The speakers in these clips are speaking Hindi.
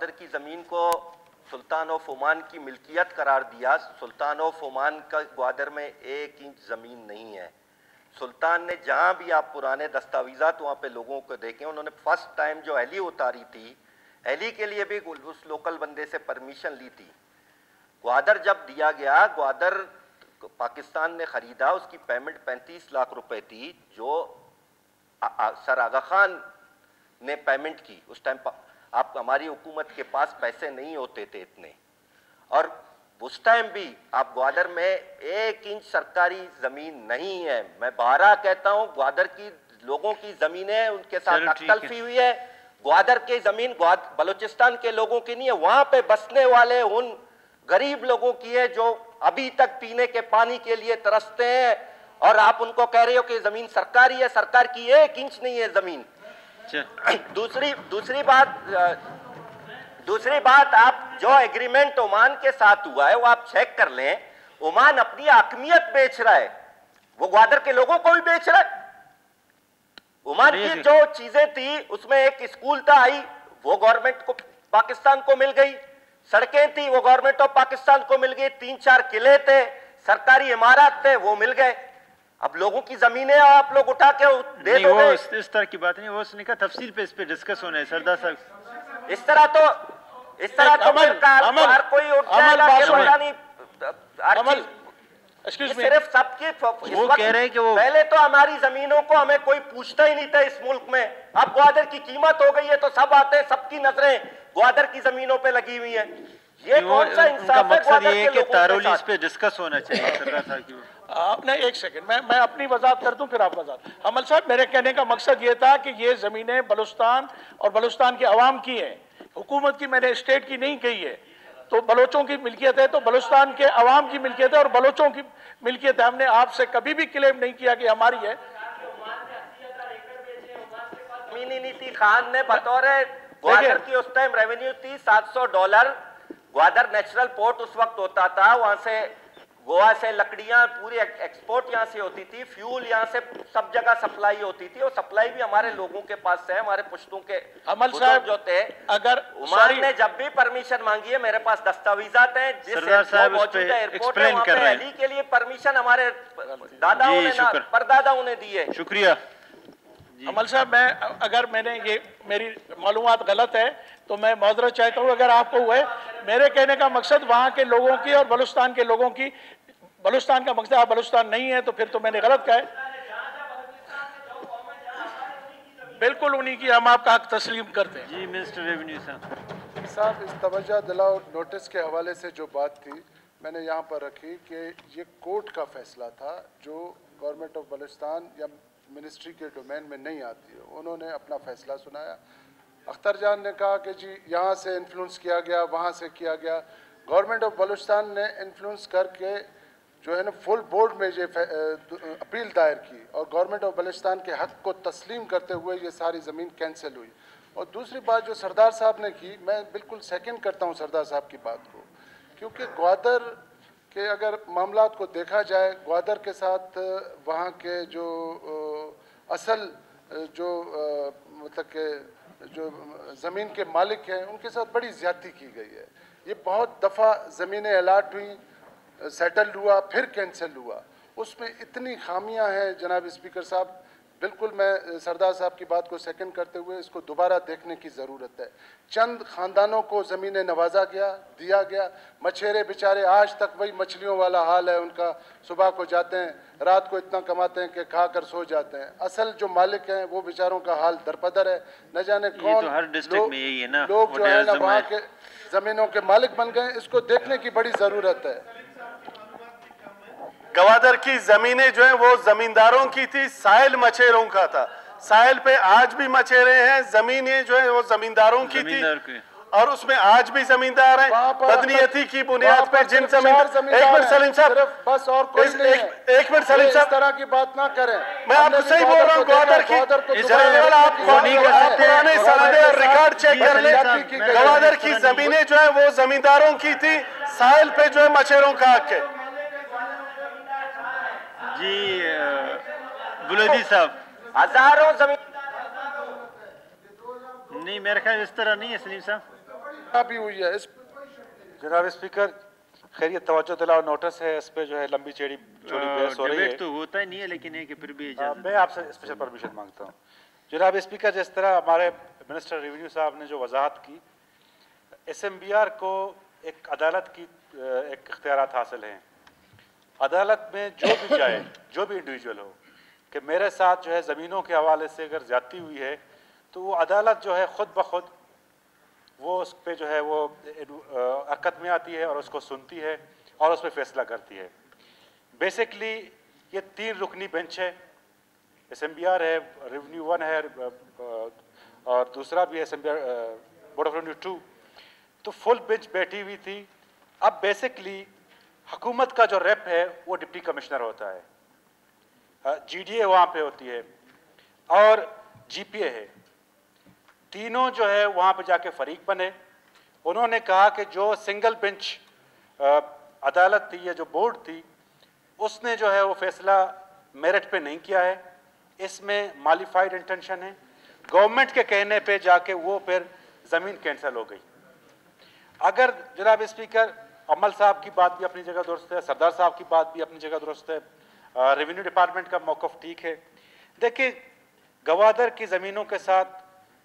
ग्वादर की ज़मीन को सुल्तान ऑफ़ ओमान की मिल्कियत करार दिया। सुल्तान ऑफ़ ओमान का ग्वादर में एक इंच ज़मीन नहीं है। सुल्तान ने जहाँ भी आप पुराने दस्तावेजात वहाँ पे लोगों को देखे उन्होंने फ़र्स्ट टाइम जो एली उतारी थी एली के लिए भी उस लोकल बंदे से परमिशन ली थी। ग्वादर जब दिया गया ग्वादर पाकिस्तान ने खरीदा उसकी पेमेंट 35 लाख रुपए थी जो आ, आ, सर आगा खान ने पेमेंट की। उस टाइम आप हमारी हुकूमत के पास पैसे नहीं होते थे इतने। और उस टाइम भी आप ग्वादर में एक इंच सरकारी ज़मीन नहीं है। मैं बारह कहता हूँ ग्वादर की लोगों की जमीनें उनके साथ अक्तलफी हुई है। ग्वादर की ज़मीन बलूचिस्तान के लोगों की नहीं है वहाँ पे बसने वाले उन गरीब लोगों की है जो अभी तक पीने के पानी के लिए तरसते हैं। और आप उनको कह रहे हो कि ज़मीन सरकारी है सरकार की एक इंच नहीं है ज़मीन। अच्छा। दूसरी दूसरी बात दूसरी बात आप जो एग्रीमेंट ओमान के साथ हुआ है वो आप चेक कर लें। ओमान अपनी आकमियत बेच रहा है। वो ग्वादर के लोगों को भी बेच रहा है। ओमान की जो चीज़ें थी उसमें एक स्कूल था आई वो गवर्नमेंट को पाकिस्तान को मिल गई। सड़कें थी वो गवर्नमेंट ऑफ़ पाकिस्तान को मिल गई। तीन चार किले थे सरकारी इमारत थे वो मिल गए। अब लोगों की जमीनें आप लोग उठा के दे दो वो इस, इस तरह की बात नहीं वो उसने कहा तफसील पे इस पे डिस्कस होना है सरदार साहब। इस तरह तो इस तरह तो अमल, अमल, कोई उठ जाएगा अमल। सिर्फ़ सबके वो कह रहे हैं कि वो पहले तो हमारी जमीनों को हमें कोई पूछता ही नहीं था इस मुल्क में। अब ग्वादर की कीमत हो गई है तो सब आते हैं सबकी नज़रें ग्वादर की जमीनों पे लगी हुई है। ये कौन सा इंसाफ मकसद ये है कि तारोली इस पे डिस्कस होना चाहिए आपने एक सेकंड मैं मैं अपनी वजात कर दूँ फिर आप वजात अमल साहब मेरे कहने का मकसद ये था कि ये ज़मीनें बलुस्तान और बलुस्तान के अवाम की हैं। हुकूमत की मैंने स्टेट की नहीं कही है। तो बलोचों की मिल्कियत है तो बलुस्तान के अवाम की मिल्कियत है और बलोचों की मिल्कियत है। हमने आपसे कभी भी क्लेम नहीं किया कि हमारी है। नीति खान ने बतौर ग्वादर की उस टाइम रेवेन्यू थी 700 डॉलर। ग्वादर नेचुरल पोर्ट उस वक्त होता था वहाँ से गोवा से लकड़ियाँ पूरी एक्सपोर्ट यहाँ से होती थी फ्यूल यहाँ से सब जगह सप्लाई होती थी और सप्लाई भी हमारे लोगों के पास से हमारे पुश्तों के अमल साहब जो थे। अगर उमर ने जब भी परमिशन मांगी है मेरे पास दस्तावेजात हैं जिस मौजूदा एयरपोर्ट है वहाँ पे रैली के लिए परमिशन हमारे दादाओं ने परदादाओं ने दी है। शुक्रिया। अमल साहब मैं अगर मैंने ये मेरी मालूम गलत है तो मैं मौजरत चाहता हूँ अगर आपको हुए मेरे कहने का मकसद वहाँ के लोगों की और बलुस्तान के लोगों की बलुस्तान का मकसद आप बलुस्तान नहीं है तो फिर तो मैंने गलत कहा है। बिल्कुल उन्हीं की हम आपका हक तस्लीम करते हैं। जी मिनिस्टर रेवेन्यू साहब साहब इस तवज्जा दिलाओ नोटिस के हवाले से जो बात थी मैंने यहाँ पर रखी कि ये कोर्ट का फैसला था जो गवर्नमेंट ऑफ़ बलुस्तान या मिनिस्ट्री के डोमेन में नहीं आती है। उन्होंने अपना फैसला सुनाया। अख्तर जान ने कहा कि जी, यहाँ से इन्फ्लुएंस किया गया, वहाँ से किया गया। गवर्नमेंट ऑफ़ बलूचिस्तान ने इन्फ्लुएंस करके जो है ना फुल बोर्ड में ये अपील दायर की और गवर्नमेंट ऑफ़ बलूचिस्तान के हक को तस्लीम करते हुए ये सारी ज़मीन कैंसिल हुई। और दूसरी बात जो सरदार साहब ने की, मैं बिल्कुल सेकंड करता हूँ सरदार साहब की बात को। क्योंकि ग्वादर के अगर मामला को देखा जाए, ग्वादर के साथ वहाँ के जो असल जो मतलब के जो ज़मीन के मालिक हैं, उनके साथ बड़ी ज़्यादती की गई है। ये बहुत दफ़ा ज़मीनें अलाट हुई सेटल हुआ, फिर कैंसिल हुआ। उसमें इतनी खामियाँ हैं, जनाब स्पीकर साहब बिल्कुल मैं सरदार साहब की बात को सेकंड करते हुए इसको दोबारा देखने की ज़रूरत है। चंद ख़ानदानों को ज़मीनें नवाजा गया दिया गया। मछेरे बेचारे आज तक वही मछलियों वाला हाल है उनका सुबह को जाते हैं रात को इतना कमाते हैं कि खा कर सो जाते हैं। असल जो मालिक हैं वो बेचारों का हाल दरपदर है। न जाने कौन तो हर डिस्ट्रिक्ट में यही है ना लोग जो है ना वहाँ के ज़मीनों के मालिक बन गए। इसको देखने की बड़ी ज़रूरत है। गवादर की जमीनें जो है वो जमींदारों की थी साहिल मछेरों का था। साहिल पे आज भी मछेरे हैं जमीनें जो है वो जमींदारों की थी। और उसमें आज भी जमींदार हैं। बदनीयती की बुनियाद पर जिन ज़मीन एक मिनट सलीम साहब। बस और कोई नहीं है। एक मिनट सलीम साहब। तरह की बात ना करें। मैं आपको सही बोल रहा हूँ ग्वादर की आप पुराने सनदे और रिकॉर्ड चेक कर ले। गवादर की जमीनें जो है वो जमींदारों की थी साहिल पे जो है मछेरों का हक है। जी गुलेदी साहब। हज़ारों ज़मीन नहीं मेरे ख्याल इस तरह नहीं है सलीम साहब। भी हुई है। इस जनाब स्पीकर खैर ये तवज्जो दिलाओ नोटिस है इस पे जो है लंबी चेड़ी चोरी बहस हो रही है। तो होता ही नहीं है लेकिन है कि फिर भी हाँ, मैं आपसे स्पेशल परमिशन माँगता हूँ। जनाब स्पीकर जिस तरह हमारे मिनिस्टर रेवेन्यू साहब ने जो वजाहत की एसएमबीआर को एक अदालत की एक इख्तियार हासिल हैं। अदालत में जो भी जाए, जो भी इंडिविजुअल हो, कि मेरे साथ जो है ज़मीनों के हवाले से अगर ज़्यादती हुई है तो वो अदालत जो है ख़ुद ब खुद वो उस पर जो है वो हरकत में आती है और उसको सुनती है और उस पर फैसला करती है। बेसिकली ये तीन रुकनी बेंच है। एस एम बी आर है रेवन्यू वन है और दूसरा भी S M B R board of revenue two तो फुल बेंच बैठी हुई थी। अब बेसिकली हुकूमत का जो रेप है, वो डिप्टी कमिश्नर होता है। जी डी ए वहाँ पर होती है और जी पी ए है। तीनों जो है, वहाँ पर जाके फरीक बने। उन्होंने कहा कि जो सिंगल बेंच अदालत थी या जो बोर्ड थी, उसने जो है, वो फैसला मेरिट पे नहीं किया है। इसमें मालीफाइड इंटेंशन है। गवर्नमेंट के कहने पे जाके वो फिर ज़मीन कैंसिल हो गई। अगर जनाब स्पीकर अमल साहब की बात भी अपनी जगह दुरुस्त है, सरदार साहब की बात भी अपनी जगह दुरुस्त है। रेवेन्यू डिपार्टमेंट का मौकफ ठीक है। देखिए, गवादर की ज़मीनों के साथ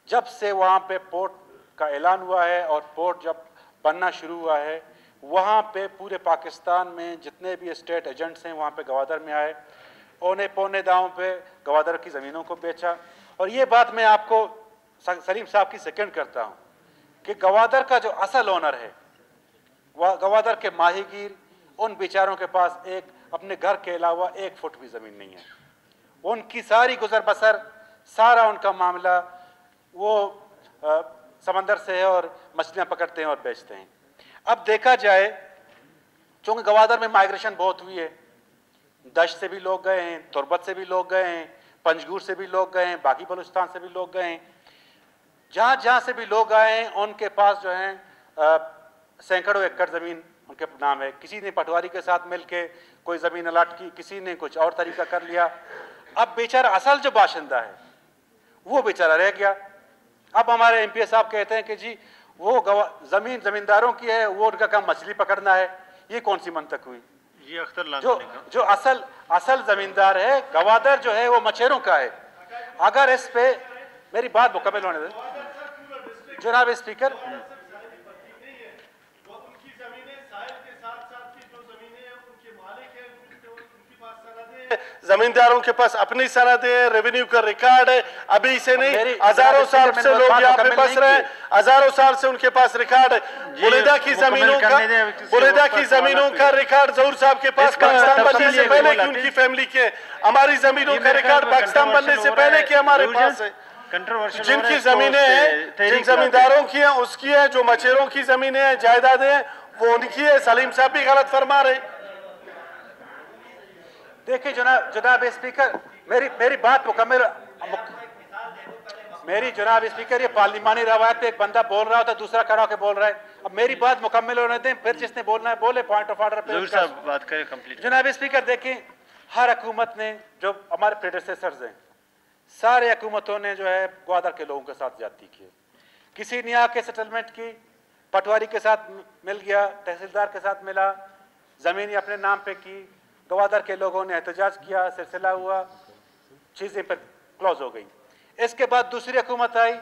जब से वहाँ पे पोर्ट का ऐलान हुआ है और पोर्ट जब बनना शुरू हुआ है, वहाँ पे पूरे पाकिस्तान में जितने भी स्टेट एजेंट्स हैं वहाँ पे गवादर में आए औने पौने दावों पे गवादर की ज़मीनों को बेचा। और ये बात मैं आपको सलीम साहब की सेकंड करता हूँ कि गवादर का जो असल ओनर है गवादर के माहीगीर, उन बेचारों के पास एक, अपने घर के अलावा एक फुट भी ज़मीन नहीं है। उनकी सारी गुजर बसर, सारा उनका मामला, वो समंदर से है और मछलियाँ पकड़ते हैं और बेचते हैं। अब देखा जाए, चूँकि गवादर में माइग्रेशन बहुत हुई है, दश से भी लोग गए हैं, तुरबत से भी लोग गए हैं, पंजगूर से भी लोग गए हैं बाकी बलुस्तान से भी लोग गए हैं। जहाँ जहाँ से भी लोग आए हैं, उनके पास जो है सैकड़ों एकड़ ज़मीन उनके नाम है। किसी ने पटवारी के साथ मिल के कोई ज़मीन अलाट की किसी ने कुछ और तरीका कर लिया। अब बेचारा असल जो बाशिंदा है वो बेचारा रह गया। अब हमारे एम साहब कहते हैं कि जी वो ज़मीन जमींदारों की है वो उनका काम मछली पकड़ना है। ये कौन सी मंतक हुई? ये अख्तर जो जो असल असल जमींदार है गवादर जो है वो मछेरों का है। अगर इस पे मेरी बात मुकम्मल होने दे। जनाब स्पीकर जमींदारों के पास अपनी सनद है रेवेन्यू का रिकॉर्ड है। अभी से नहीं हज़ारों साल से लोग यहाँ पे बस रहे हज़ारों साल से उनके पास रिकॉर्ड है। बुलेदा की जमीनों का बुलेदा की जमीनों का रिकॉर्ड जहूर साहब के पास पाकिस्तान बनने से पहले की उनकी फैमिली के हमारी जमीनों का रिकॉर्ड पाकिस्तान बनने से पहले की हमारे पास है। जिनकी जमीनें हैं जिन जमींदारों की हैं उसकी है जो मछेरों की जमीनें हैं जायदादें हैं वो उनकी है। सलीम साहब भी गलत फरमा रहे। देखिए जनाब जनाब स्पीकर मेरी मेरी बात मुकम्मल मेरी जनाब स्पीकर ये पार्लिमानी रवायत पे एक बंदा बोल रहा होता है दूसरा खड़ा होकर बोल रहा है। अब मेरी बात मुकम्मल होने दें फिर जिसने बोलना है बोले पॉइंट ऑफ़ ऑर्डर पे बात करें कंप्लीट जनाब स्पीकर देखें हर हकूमत ने जो हमारे प्रेडेसेसर्स हैं सारे हुकूमतों ने जो है ग्वादर के लोगों के साथ ज़्यादा की किसी ने आके सेटलमेंट की पटवारी के साथ मिल गया तहसीलदार के साथ मिला ज़मीन अपने नाम पे की गवादर के लोगों ने एहतजाज किया, सिलसिला हुआ, चीज़ें पर क्लोज हो गई। इसके बाद दूसरी हुकूमत आई।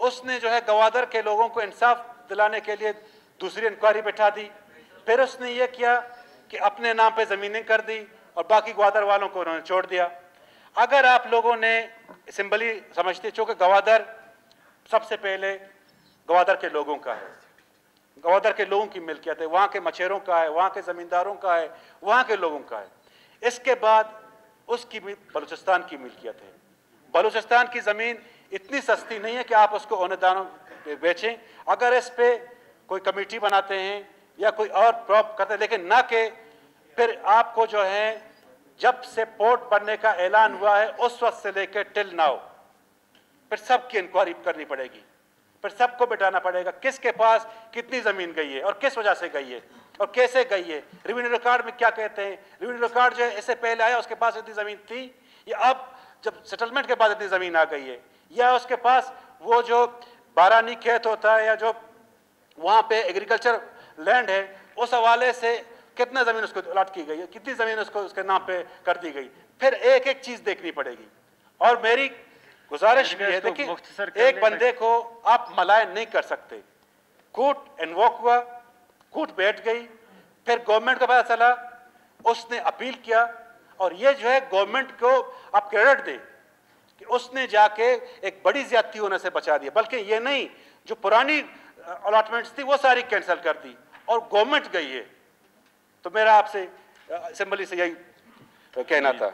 उसने जो है गवादर के लोगों को इंसाफ दिलाने के लिए दूसरी इंक्वायरी बैठा दी। फिर उसने ये किया कि अपने नाम पे ज़मीनें कर दी और बाकी ग्वादर वालों को उन्होंने छोड़ दिया। अगर आप लोगों ने सिंबली समझते चूँकि गवादर, सबसे पहले गवादर के लोगों का है। गवादर के लोगों की मिल्कियत है, वहाँ के मछेरों का है, वहाँ के ज़मींदारों का है, वहाँ के लोगों का है। इसके बाद उसकी भी बलूचिस्तान की मिल्कियत है। बलूचिस्तान की ज़मीन इतनी सस्ती नहीं है कि आप उसको औनेदानों बेचें। अगर इस पर कोई कमेटी बनाते हैं या कोई और प्रॉप करते हैं, लेकिन ना कि फिर आपको जो है, जब से पोर्ट बनने का ऐलान हुआ है, उस वक्त से लेकर टिल नाउ, फिर सबकी इंक्वायरी करनी पड़ेगी। फिर सबको बिठाना पड़ेगा। किसके पास कितनी ज़मीन गई है और किस वजह से गई है और कैसे गई है? रेवेन्यू रिकॉर्ड में क्या कहते हैं? रेवेन्यू रिकॉर्ड जो है, इससे पहले आया, उसके पास इतनी ज़मीन थी? या अब जब सेटलमेंट के बाद इतनी ज़मीन आ गई है? या उसके पास वो जो बारानी खेत होता है या जो वहाँ पे एग्रीकल्चर लैंड है, उस हवाले से कितना ज़मीन उसको अलॉट की गई है? कितनी ज़मीन उसको, उसके नाम पे कर दी गई? फिर एक एक चीज़ देखनी पड़ेगी। और मेरी गुजारिश भी है देखिए एक बंदे को आप मलायन नहीं कर सकते। कोर्ट इन्वोक हुआ कोर्ट बैठ गई फिर गवर्नमेंट को पता चला उसने अपील किया और ये जो है गवर्नमेंट को आप क्रेडिट दें कि उसने जाके एक बड़ी ज्यादती होने से बचा दिया। बल्कि ये नहीं जो पुरानी अलॉटमेंट्स थी वो सारी कैंसिल कर दी और गवर्नमेंट गई है। तो मेरा आपसे असेंबली से यही कहना था।